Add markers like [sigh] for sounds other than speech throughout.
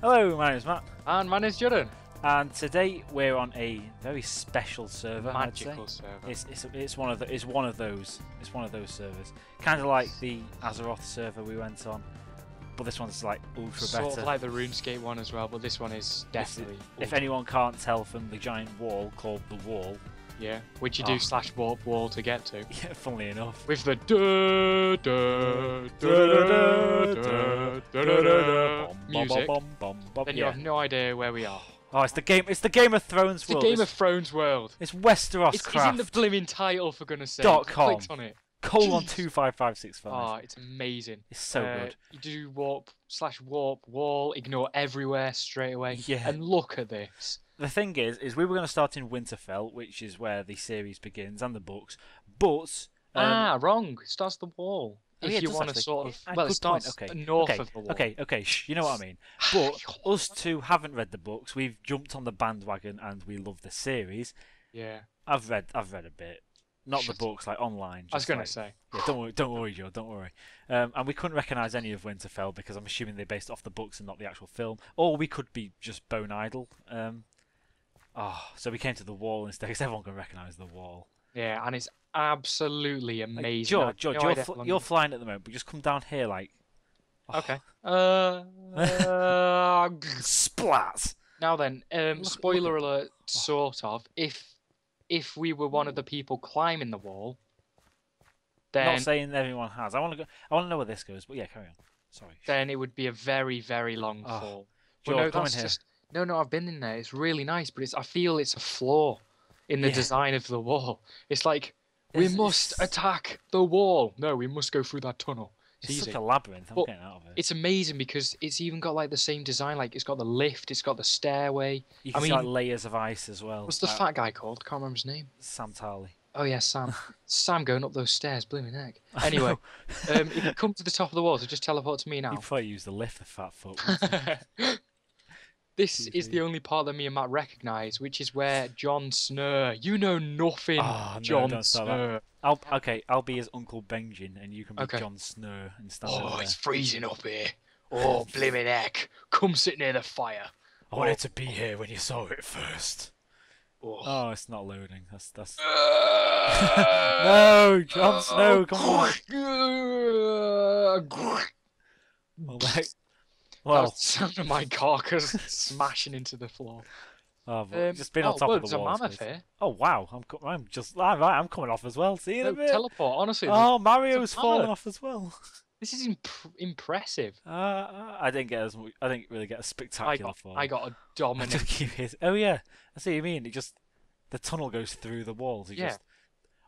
Hello, my name is Matt, And my name is Jordan. and today we're on a very special server. I'd say. Magical server. It's, it's it's one of the it's one of those it's one of those servers, kind of like the Azeroth server we went on, but this one's like ultra sort better. of like the RuneScape one as well, but this one is This is- definitely. if anyone can't tell from the giant wall called the Wall, yeah, which you do Oh. slash warp wall to get to. yeah, funnily enough, With the music, then you have no idea where we are. Oh, it's the game. It's the Game of Thrones It's the world. Game of Thrones world. it's Westeros It's, it's in the blimmin' title for goodness sake. Dot com. clicked on it. colon two five five six Oh, five. it's amazing. It's so Uh, good. You do warp slash warp wall, ignore everywhere straight away. Yeah. And look at this. The thing is, is we were going to start in Winterfell, which is where the series begins and the books. But um, ah, wrong. It starts the wall. oh if yeah, you want to sort of, ah, well, it starts okay, north okay, of the wall. Okay, okay, shh, you know what I mean. [sighs] But us two haven't read the books. We've jumped on the bandwagon and we love the series. Yeah, I've read, I've read a bit, not the Shut books, like online. I was just gonna say. Yeah, don't worry, don't worry, Joe, don't worry. Um, and we couldn't recognise any of Winterfell because I'm assuming they're based off the books and not the actual film. Or we could be just bone idle. Um, oh, so we came to the wall instead because everyone can recognise the wall. Yeah, and it's absolutely amazing. I George, George, no you're, fl- you're flying at the moment, but just come down here like. oh, okay. [laughs] Uh, uh, Splat! now then, um, spoiler alert, sort of. If if we were one of the people climbing the wall, then Not saying everyone has. I want to go. I want to know where this goes, but yeah, carry on. Sorry. then it would be a very very long Oh, fall. George, Well, no, come in that's here. just no, no. I've been in there. It's really nice, but it's I feel it's a flaw in the Yeah. design of the wall. It's like we must it's- attack the wall. No, we must go through that tunnel. It's, It's such a labyrinth. I'm But getting out of it. It's amazing because it's even got like the same design. Like it's got the lift, it's got the stairway. You I can see like mean- layers of ice as well. What's the Uh, fat guy called? Can't remember his name. Sam Tarly. Oh yeah, Sam. [laughs] Sam going up those stairs, blooming heck. [laughs] I Anyway, um, if you come to the top of the wall, so just teleport to me now. You probably use the lift, the fat foot. [laughs] this is the only part that me and Matt recognise, which is where Jon Snow. You know nothing, ah, no, don't start that. Snow. I'll okay. I'll be his Uncle Benjen, and you can be Okay. Jon Snow and stand Oh, it's freezing up here. Oh, oh, blimmin' heck. Come sit near the fire. I wanted to be here when you saw it first. Oh. Oh, it's not loading. That's that's. [laughs] Uh, no, No, Jon Snow, come on. [laughs] Well, like, Well, well, the sound of my carcass [laughs] smashing into the floor. oh, Um, just been on oh, top look, of the there's wall. a mammoth here. Oh wow, I'm I'm just I'm, I'm coming off as well. See you in a No, bit. teleport. Honestly, Oh, Mario's falling off as well. [laughs] this is imp- impressive. Uh, uh, I didn't get as much, I didn't really get a spectacular got, fall. I got a [laughs] dominant. just keep hit. Oh yeah, I see what you mean. It just the tunnel goes through the walls. It Yeah. just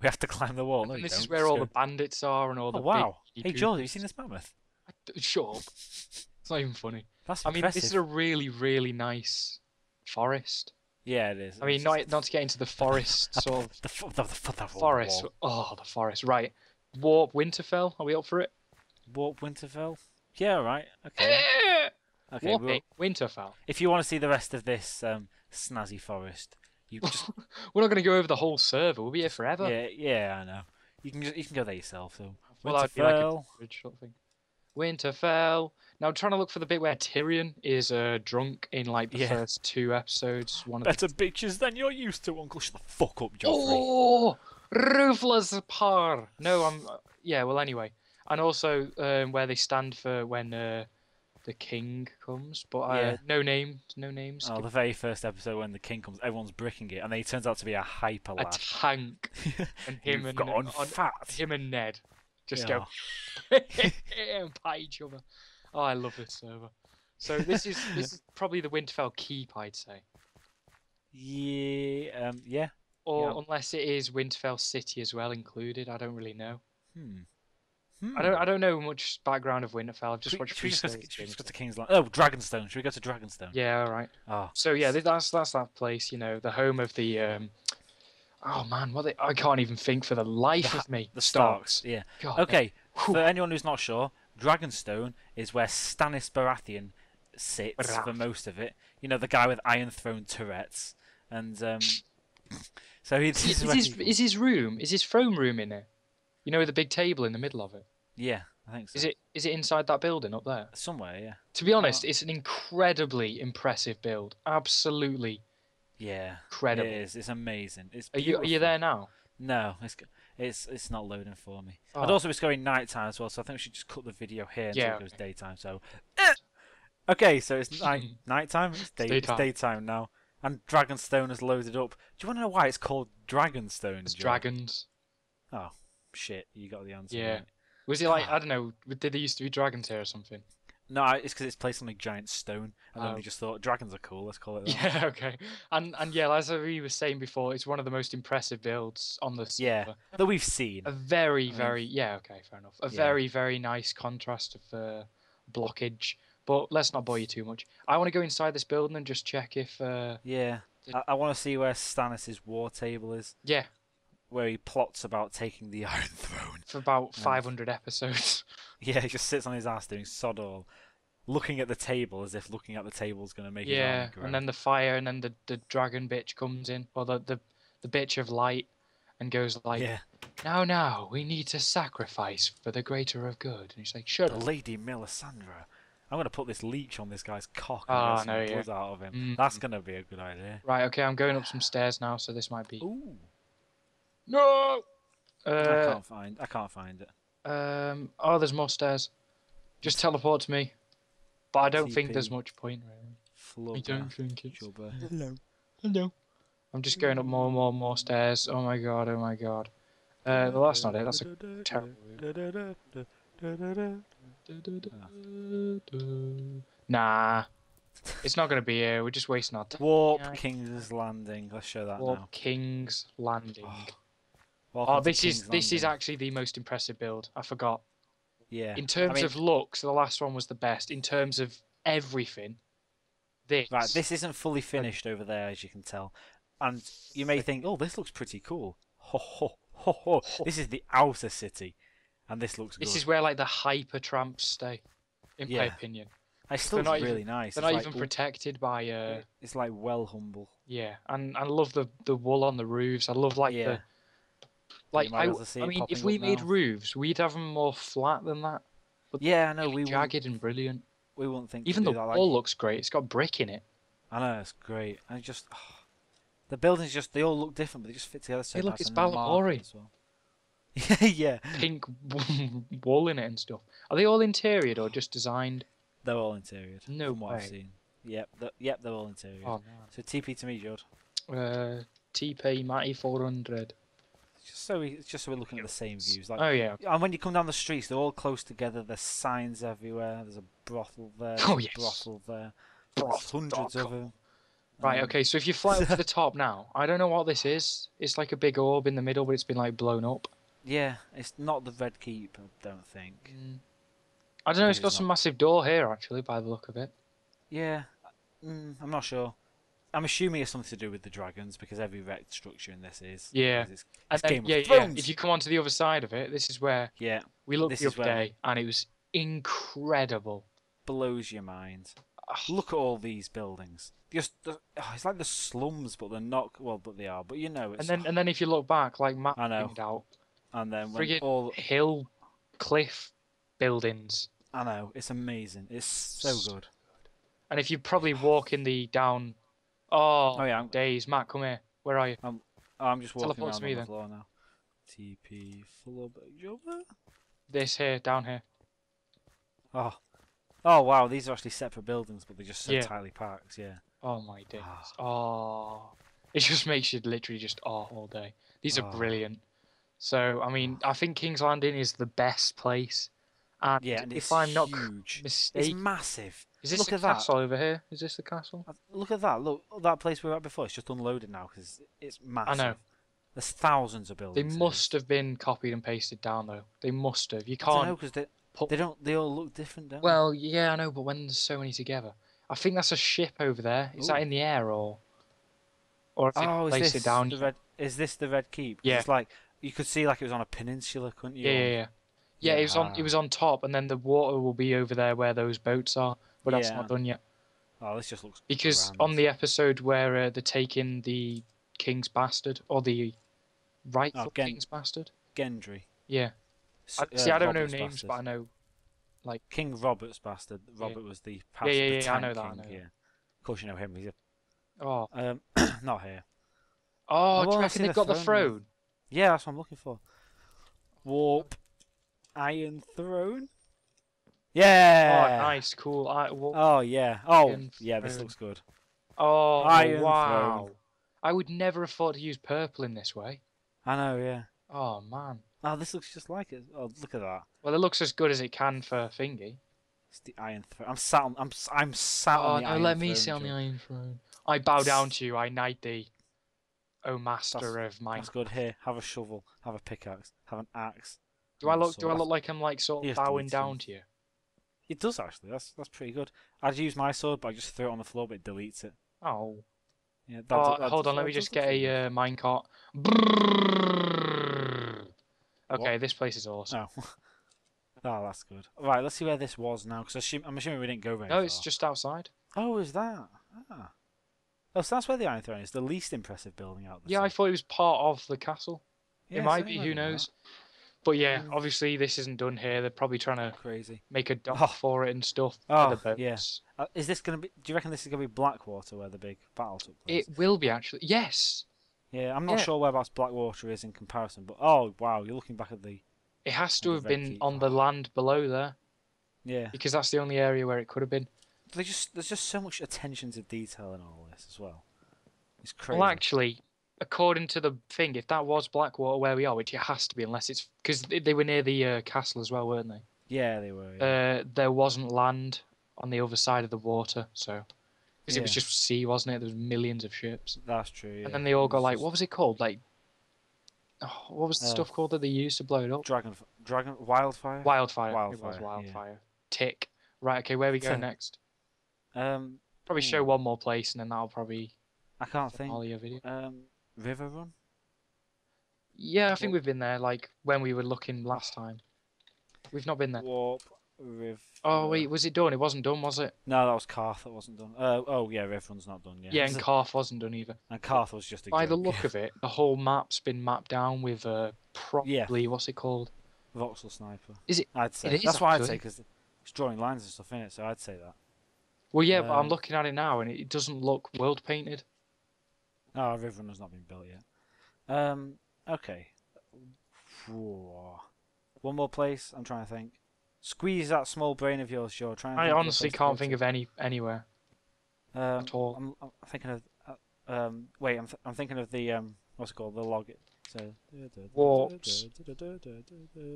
we have to climb the wall. No, this is where all go- the bandits are and all the Oh wow! big Hey George, have you seen this mammoth? Shut up. It's not even funny. That's I mean, impressive. this is a really, really nice forest. Yeah, it is. I mean, It's not not to get into the forest [laughs] sort of the, f- the, the, the, the forest. Oh, the forest. Right. Warp Winterfell. Are we up for it? Warp Winterfell. Yeah, right. Okay. Okay. Warp well. Winterfell. if you want to see the rest of this um, snazzy forest, you [laughs] just We're not going to go over the whole server. We'll be here forever. yeah, yeah, I know. You can just, you can go there yourself. So Well, that'd be like a Winterfell. bridge sort of thing. Winterfell. Now I'm trying to look for the bit where Tyrion is uh, drunk in like the Yeah. first two episodes. One of the... Better bitches than you're used to, Uncle. Shut the fuck up, Joffrey. Oh, ruthless par. No, I'm. uh, Yeah. Well, anyway, and also um, where they stand for when uh, the king comes, but uh, Yeah. no name, no names. Oh, the very first episode when the king comes, everyone's bricking it, and then he turns out to be a hyper a tank, [laughs] and him You've and got on on- fat. him and Ned just Yeah. go [laughs] and pie each other. Oh, I love this server. So this is [laughs] this is probably the Winterfell keep, I'd say, Yeah, um, yeah. or Yeah. unless it is Winterfell City as well included. I don't really know. Hmm. Hmm. I don't I don't know much background of Winterfell. I've just Should, watched should we just go to, we just go to King's Land? Oh, Dragonstone. Should we go to Dragonstone? Yeah, all right. Oh, So yeah, that's that's that place. You know, the home of the. Um, oh man, what they, I can't even think for the life The of me. the Starks. Yeah. God, Okay. For anyone who's not sure, Dragonstone is where Stannis Baratheon sits for most of it. You know, the guy with Iron Throne Tourette's, and um, [laughs] so he, Is, is is his he- is his room? Is his throne room in there? You know, with the big table in the middle of it. yeah. I think so. Is it is it inside that building up there? somewhere? Yeah. To be honest, it's an incredibly impressive build. Absolutely Yeah. incredible. It is. It's amazing. It's Are you are you there now? No, it's it's it's not loading for me. Oh. And also, it's going nighttime as well, so I think we should just cut the video here until Yeah, it goes daytime. So, eh! okay, so it's night [laughs] nighttime. It's, day, it's daytime. daytime now, and Dragonstone has loaded up. Do you want to know why it's called Dragonstone? It's dragons. Oh shit! You got the answer. Yeah. right. Was it like ah. I don't know? Did there used to be dragons here or something? No, it's because it's placed on a giant stone, and then Oh. we just thought dragons are cool. Let's call it that. Yeah. [laughs] Okay. And and yeah, as we were saying before, it's one of the most impressive builds on the Yeah, that we've seen. A very very yeah. Okay. Fair enough. A Yeah. very very nice contrast of uh, blockage. But let's not bore you too much. I want to go inside this building and just check if uh, Yeah, I, I want to see where Stannis' war table is, yeah where he plots about taking the [laughs] Iron Throne. for about Um, 500 episodes. [laughs] [laughs] Yeah, he just sits on his ass doing sod all, looking at the table as if looking at the table is going to make his yeah, army grow. and then the fire, and then the, the dragon bitch comes in, or the, the the bitch of light, and goes like, yeah, "Now, now, we need to sacrifice for the greater of good." And he's like, "Shut the up." Lady Melisandre. I'm going to put this leech on this guy's cock and get no, some yeah. blood out of him. Mm. That's going to be a good idea. Right, okay, I'm going up some [sighs] stairs now, so this might be. Ooh, No. I Uh, can't find. I can't find it. Um. Oh, there's more stairs. Just teleport to me. But I don't think there's much point. Really. I don't think it's. Jubber. Hello. Hello. I'm just going up more and more and more stairs. Oh my god. Oh my god. Uh, well, that's not it. That's a terrible. Nah. It's not going to be here. We're just wasting our time. Warp Yeah. King's Landing. Let's show that Or now. King's Landing. Oh, welcome to this is this is actually the most impressive build. I forgot. yeah. In terms I mean, of looks, the last one was the best. In terms of everything, this Right, this isn't fully finished over there, as you can tell. And you may think, oh, this looks pretty cool. Ho, ho, ho, ho. This is the outer city. And this looks this good. is where like the hyper tramps stay, in my opinion. It still really even- nice. They're not even protected by uh It's like well humble. yeah, and I love the the wool on the roofs. I love like yeah. the like I, I mean if we made now. roofs, we'd have them more flat than that. But Yeah, I know. We jagged and brilliant. we wouldn't think. Even the that, like- wall looks great. It's got brick in it. I know it's great. And it just the buildings just they all look different, but they just fit together so Hey, look, it's they're as well. [laughs] yeah, Pink [laughs] wall in it and stuff. Are they all interior or just designed? they're all interior. No from what I've seen. Yep, the, yep, they're all interior. Oh So TP to me, Judd. Uh, TP Matty 400. Just so we, it's just so we're looking at the same views. Like, Oh yeah. and when you come down the streets, they're all close together. There's signs everywhere. There's a brothel there. Oh, yes. brothel there. Hundreds of them. Right, Um, okay, so if you fly up to the [laughs] top now, I don't know what this is. It's like a big orb in the middle, but it's been like blown up. Yeah, it's not the Red Keep, I don't think. Mm. I don't know, It's got it's some massive door here, actually, by the look of it. Yeah, mm, I'm not sure. I'm assuming it's something to do with the dragons because every wrecked structure in this is. Yeah. It's, it's then, Game yeah, of yeah, if you come onto the other side of it, this is where Yeah, we looked This the other day, and it was incredible. blows your mind. Look at all these buildings. Just, the- oh, it's like the slums, but they're not. Well, but they are. But you know, it's. And then, and then if you look back, like Matt I know. out, and then when all hill, cliff buildings. I know it's amazing. It's so S- good. And if you probably walk in the down, oh, Oh yeah, I'm, days, Matt, come here. Where are you? oh, I'm just walking Teleport around me on the then. floor now. TP of jumper. This here, down here. Oh, oh wow! These are actually separate buildings, but they're just so Yeah. tightly packed. Yeah. Oh my days. Ah. Oh, it just makes you literally just oh all day. These are Ah. brilliant. So I mean, I think King's Landing is the best place. And Yeah, and if it's I'm not c- huge. It's massive. Is this look the at that. over here? Is this the castle? Uh, Look at that. Look, that place we were at before. It's just unloaded now because it's massive. I know. There's thousands of buildings. here. must have been copied and pasted down though. They must have. You I don't know can't because they, put. they don't. They all look different, don't Well, yeah, I know, but when there's so many together, I think that's a ship over there. Is that in the air or? Or if they? they Oh, is this it down? the red? Is this the red keep? Yeah. It's like you could see like it was on a peninsula, couldn't you? Yeah, yeah, on- yeah. Yeah, it was on. Yeah. It was on top, and then the water will be over there where those boats are. But that's Yeah. not done yet. Oh, this just looks. Because grand. on the episode where uh, they're taking the king's bastard or the rightful Oh, Gen- king's bastard, Gendry. yeah. S- I, uh, see, I don't know names, bastard. but I know Like King Robert's bastard. Robert was the past, yeah, the yeah, I tank know that, I king. know that. yeah. Of course, you know him. He's a, oh um, [clears throat] not here. oh, do wanna you reckon see they've the got the throne throne? Yeah, that's what I'm looking for. Warp, Iron Throne. Yeah. Oh, nice, cool. I, Oh yeah. Oh Iron yeah. This looks good. oh Iron wow! Throne. I would never have thought to use purple in this way. I know. Yeah. Oh man. Oh, this looks just like it. Oh, look at that. Well, it looks as good as it can for Thingy. It's the Iron Throne. I'm sat on. I'm. s- I'm sat Oh on the no, Iron let me sit on the Iron Throne. I bow down to you. I knight thee. O master of mine. That's good. Here, have a shovel. Have a pickaxe. Have an axe. Do I look? Do I look like I'm like sort of bowing down to you? It does actually. That's that's pretty good. I'd use my sword, but I just throw it on the floor, but it deletes it. Oh. Yeah. That, Oh, that- hold on. Let me just get a uh, minecart. Okay, this place is awesome. Oh. [laughs] oh, that's good. Right, let's see where this was now, because I'm assuming we didn't go very No, far. it's just outside. Oh, is that? Ah. Oh, so that's where the Iron Throne is. The least impressive building out there. Yeah, I thought it was part of the castle. Yeah, it might be. Who knows? But yeah, Mm. obviously this isn't done here. They're probably trying to Crazy. make a dock Oh. for it and stuff Oh, boats. yeah. Uh, is this gonna be? Do you reckon this is gonna be Blackwater, where the big battle took place? It will be actually. Yes, yeah, I'm not yeah. sure whereabouts Blackwater is in comparison, but oh wow, you're looking back at the it has to have been on the land below there yeah. because that's the only area where it could have been. They just there's just so much attention to detail in all this as well. It's crazy. Well, actually, according to the thing, if that was Blackwater where we are, which it has to be, unless it's because they, they were near the uh, castle as well, weren't they? yeah, they were. Yeah. Uh, there wasn't land on the other side of the water, so because it was just sea, wasn't it? There was millions of ships, That's true. Yeah. and then they all got like what was it called? Like, oh, what was the Uh, stuff called that they used to blow it up? Dragon, Dragon, Wildfire. Wildfire. It was Wildfire, yeah. wildfire. Tick. Right. Okay. Where we go next? Um, Probably show one more place, and then that'll probably I can't think. all your video. Um, Riverrun. Yeah, I think we've been there. Like when we were looking last time. We've not been there. Warp River. Oh wait, was it done? It wasn't done, was it? No, that was Qarth. That wasn't done. Uh, oh yeah, Riverrun's not done. Yeah. Yeah, and Qarth wasn't done either. and Qarth was just a By the joke. look of it, the whole map's been mapped down with uh, probably what's it called? Voxel Sniper. Is it- I'd say is, that's why I'd say because it's drawing lines and stuff in it. So I'd say that. Well, yeah, but I'm Um, looking at it now, and it doesn't look world painted. No, Riverrun has not been built yet. Um. Okay. Whoa. One more place. I'm trying to think. Squeeze that small brain of yours, Joe. Try and I think of a honestly can't think of any anywhere. um, at all. I'm, I'm thinking of. Uh, um. Wait. I'm. Th- I'm thinking of the um. What's it called? The log. So. Warps.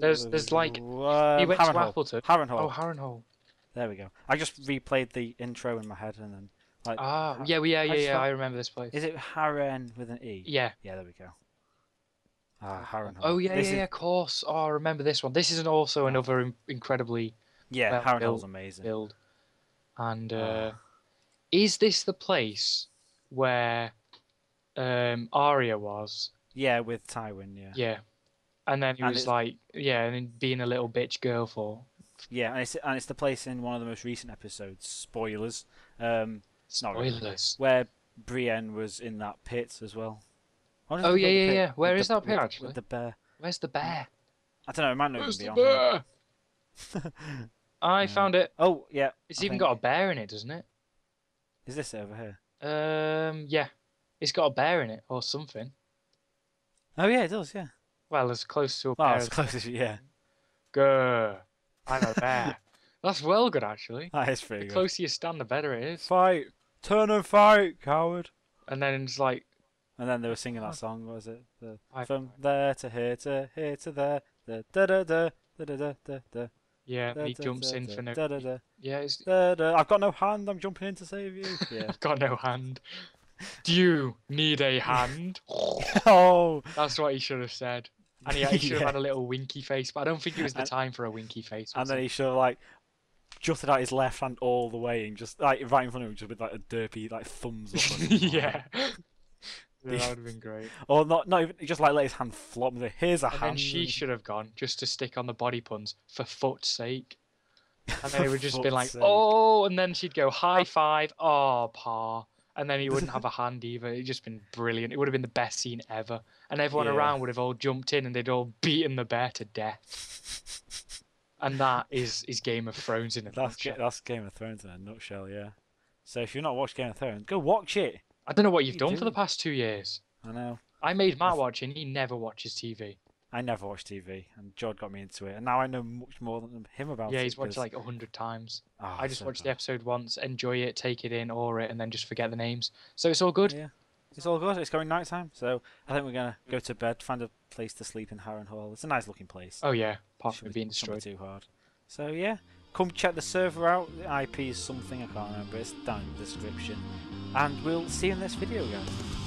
There's- there's, like- Um, you went to Appleton. Harrenhal. Oh, Harrenhal. There we go. I just replayed the intro in my head and then like. Ah, Ha- yeah, well, yeah, yeah, yeah. thought- I remember this place. Is it Harren with an E? Yeah. Yeah, there we go. Ah, Harrenhal. Oh yeah, This yeah, is- yeah, of course. Oh, I remember this one. This is an- also another in- incredibly Yeah, well Harrenhal's built amazing. build. And Ah. uh, is this the place where um, Arya was? Yeah, with Tywin. Yeah. Yeah. And then he And was it's- like, yeah, and being a little bitch girl for Yeah, and it's and it's the place in one of the most recent episodes. Spoilers. Um, not really, spoilers. where Brienne was in that pit as well. Oh, it yeah, yeah, yeah. Where is the- that pit, with- actually? With the bear. Where's the bear? I don't know. It might not even Where's be the on here. bear? [laughs] I Yeah. found it. Oh yeah. It's I even think- got a bear in it, doesn't it? Is this over here? Um, yeah. It's got a bear in it or something. Oh yeah, it does. Yeah. Well, as close to a Well, bear as as close as yeah. Grr. I'm a bear. [laughs] That's well good, actually. That is pretty The good. closer you stand, the better it is. Fight, Turn and fight, coward. And then it's like. And then they were singing that oh. song. Was it? The, I, from there to here to here to there. The da da da da da da da. da. Yeah, da, he da, jumps da, in for no. Da, da, da. Yeah, it's... Da, da. I've got no hand. I'm jumping in to save you. [laughs] Yeah. I've got no hand. Do you need a hand? [laughs] oh, that's what he should have said. And he, [laughs] he should yeah. have had a little winky face, but I don't think it was the and, time for a winky face. And then it? he should have like, jutted out his left hand all the way and just like right in front of him, just with like a derpy like thumbs up. on it. [laughs] yeah. that would have been great. Or not, not even just like let his hand flop. And say, Here's a And hand. then she should have gone just to stick on the body puns for foot's sake. And then it would just be like, sake. oh, and then she'd go high five, oh, pa. And then he wouldn't [laughs] have a hand either. It'd just been brilliant. It would have been the best scene ever. And everyone Yeah. around would have all jumped in and they'd all beaten the bear to death. [laughs] and that is is Game of Thrones in a That's nutshell. Ga- that's Game of Thrones in a nutshell, yeah. So if you've not watched Game of Thrones, go watch it. I don't know what you you've done for the past two years. I know. I made Matt I've- watch, and he never watches TV. I never watched TV, and Jord got me into it, and now I know much more than him about yeah, it. he's watched because- like a hundred times. Oh, I just so watched the episode once, enjoy it, take it in, or it, and then just forget the names. So it's all good. Yeah, it's all good. It's going night time, so I think we're gonna go to bed, find a place to sleep in Harrenhal. It's a nice looking place. Oh yeah, apart from being be destroyed. too hard. So yeah, come check the server out. The IP is something I can't remember. It's down in the description, and we'll see you in this video, guys.